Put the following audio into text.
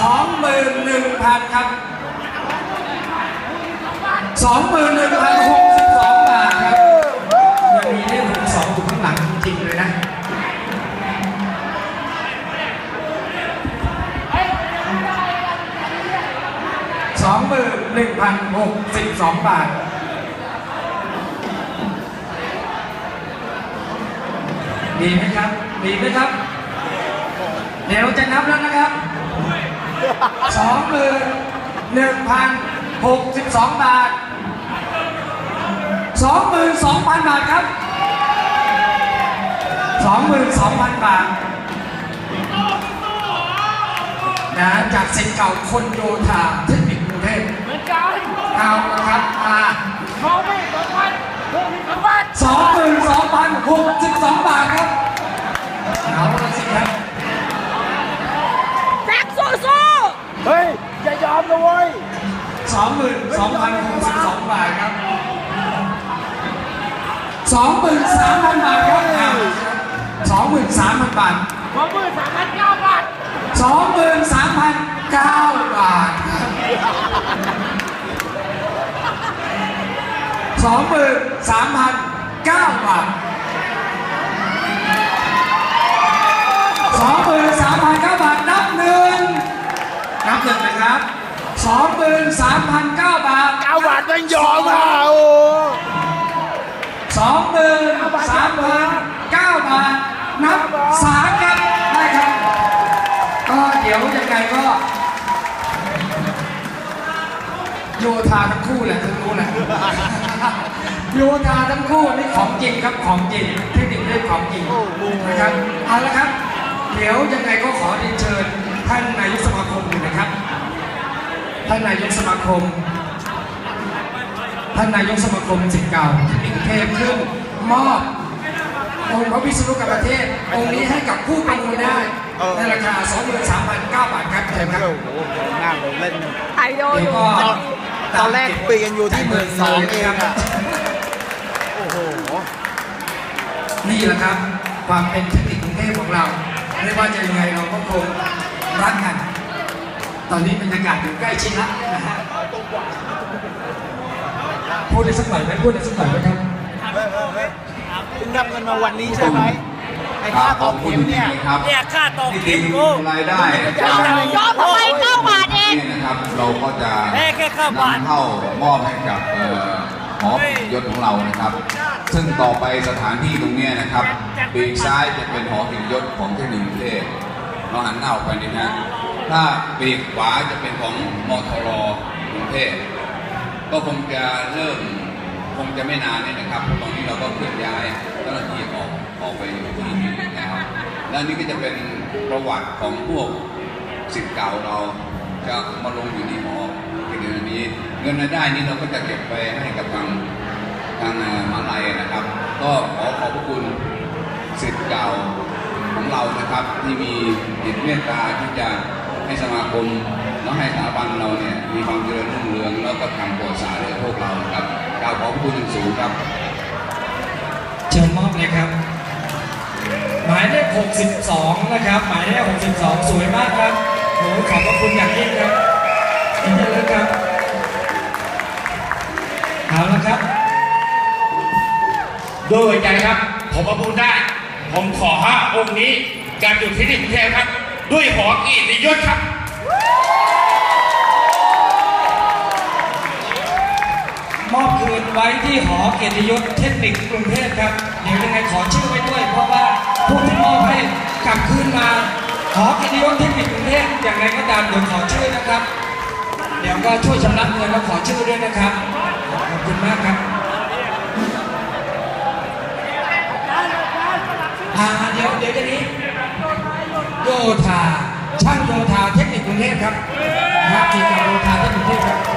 สองหมื่นหนึ่งพันครับสองหมื่นหนึ่งพันหกสิบสองบาทครับยังมีเลขหกสองอยู่ข้างหลังจริงๆเลยนะสองหมื่นหนึ่งพันหกสิบสองบาทมีไหมครับ มีไหมครับ เดี๋ยวจะนับแล้วนะครับ สองหมื่นหนึ่งพันหกสิบสองบาทสองหมื่นสองพันบาทครับสองหมื่นสองพันบาทนะจากสิทธิ์เก่าคนโยธาเทคนิคกรุงเทพเหมือนกันเอาละครับมามองไม่สองพันหกสิบสองพันสองหมื่นสองพันหกสิบสองบาทครับเอาละสิครับ แจ็คสู้สู้ เฮ้ย อย่ายอมนะเว้ย สองหมื่นสองพันหกสิบสองบาทครับสองหมื่นสามพันบาทครับสองหมื่นสามพันบาทสองหมื่นสามพันเก้าบาทสองหมื่นสามพันเก้าบาทสองหมื่นสามพันเก้าบาทสองหมื่นสามพันเก้าบาทนับหนึ่งนับหนึ่งนะครับ สองหมื่นสามพันเก้าบาทเก้าบาทแม่งยอมอะโอ้สองหมื่นสามพันเก้าบาท นับสามครับได้ครับ ก็เดี๋ยวยังไงก็ โยธาทั้งคู่แหละทั้งคู่แหละโยธาทั้งคู่นี่ของจริงครับของจริงเทคนิคเรื่องของจริงนะครับเอาละครับ เดี๋ยวยังไงก็ขอเรียนเชิญท่านนายกสมาคมอยู่นะครับ ท่านนายกสมาคม ท่านนายกสมาคมสิทธิ์เก่าที่กรุงเทพขึ้นมอบองค์พระวิษณุกับประเทศ องค์นี้ให้กับผู้ประมูลได้ในราคา 23,009บาทครับเชิญครับโหหน้าเราเล่นถ่ายโดเดี๋นยวก็ตอนแรกคุยกันอยู่ที่หมื่นสองเองอะโอ้โห นี่แหละครับ ความเป็นเทคนิคกรุงเทพของเรา ไม่ว่าจะยังไงเราก็คงรักกัน ตอนนี้บรรยากาศอยู่ใกล้ชิดแล้วนะฮะพูดได้สักหน่อยไหมพูดได้สักหน่อยไหมครับเฮ้ยเฮ้ยเฮ้ยคุณทำกันมาวันนี้ใช่ไหมไอ้ค่าตอบคิวเนี่ยครับเนี่ยค่าตกที่คิจริวงกูรายได้ยอมทำไมเก้าบาทเองเนี่ยนะครับ เราก็จะแค่แค่เก้าบาทนำเข้ามอบให้กับเอ่อหอยศของเรานะครับ ซึ่งต่อไปสถานที่ตรงเนี้ยนะครับปีกซ้ายจะเป็นหอหินยศของเทคนิคกรุงเทพเราหันหน้าออกไปนี่นะ ถ้าปีกขวาจะเป็นของมทรกรุงเทพก็คงจะเริ่มคงจะไม่นานนี่นะครับตรงนี้เราก็เคลื่อนย้ายเจ้าหน้าที่ออกออกไปอยู่ที่นี่นะครับและนี่ก็จะเป็นประวัติของพวกสิทธิ์เก่าเราจะมาลงอยู่ในหอที่เดือนนี้ เงินรายได้นี้เราก็จะเก็บไปให้กับทางทางมาลัยนะครับ ก็ขอขอบพระคุณสิทธิ์เก่าของเรานะครับ ที่มีจิตเมตตาที่จะ ให้สมาคมแล้วให้สถาบันเราเนี่ยมีความเจริญรุ่งเรืองแล้วก็ทำประวัติศาสตร์ให้พวกเราครับกล่าวขอบพระคุณอย่างสูงครับเชิญมอบเลยครับ หมายเลข 62 นะครับ หมายเลข 62 สวยมากครับโหขอบพระคุณอย่างยิ่งครับยินดีเลยครับเอาละครับด้วยใจครับ ผมประมูลได้ ผมขอห้าองค์นี้การอยู่ที่นี่กรุงเทพครับ ด้วยหอเกียรติยศครับ มอบคืนไว้ที่หอเกียรติยศเทคนิคกรุงเทพครับ เดี๋ยวยังไงขอชื่อไว้ด้วย เพราะว่าผู้ที่มอบให้กลับคืนมาหอเกียรติยศเทคนิคกรุงเทพอย่างไรก็ตามเดี๋ยวขอชื่อนะครับ เดี๋ยวก็ช่วยชำระเงินแล้วขอชื่อด้วยนะครับขอบคุณมากครับอ่าเดี๋ยวเดี๋ยวจะนี้ โยธาช่างโยธาเทคนิคกรุงเทพครับนะครับทีมงานโยธาเทคนิคกรุงเทพครับ